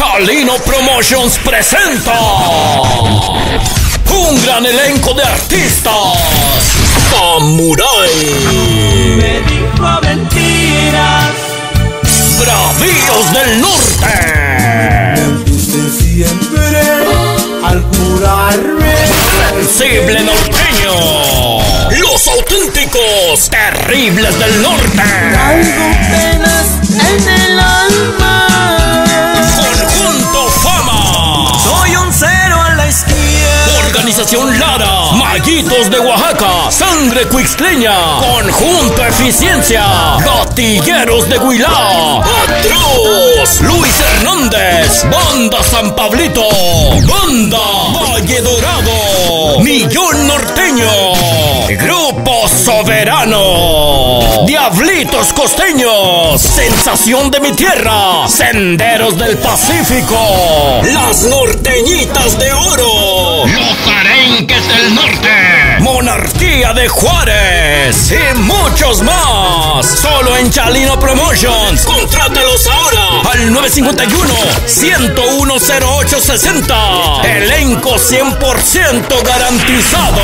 Chalino Promotions presenta un gran elenco de artistas. Samurai. Me dijo mentiras. Bravíos del Norte. Mentiste siempre al jurarme. Sensible norteño. Los auténticos terribles del norte. Organización Lara, Mallitos de Oaxaca, Sangre Cuixleña, Conjunto Eficiencia, Gatilleros de Huilá, Atroz, Luis Hernández, Banda San Pablito, Banda Valle Dorado, Millón Norteño, Grupo Soberano, Diablitos Costeños, Sensación de mi Tierra, Senderos del Pacífico, Las Norteñitas de Oro, Monarquía de Juárez y muchos más. Solo en Chalino Promotions. Contrátalos ahora al 951-101-0860. Elenco 100% garantizado.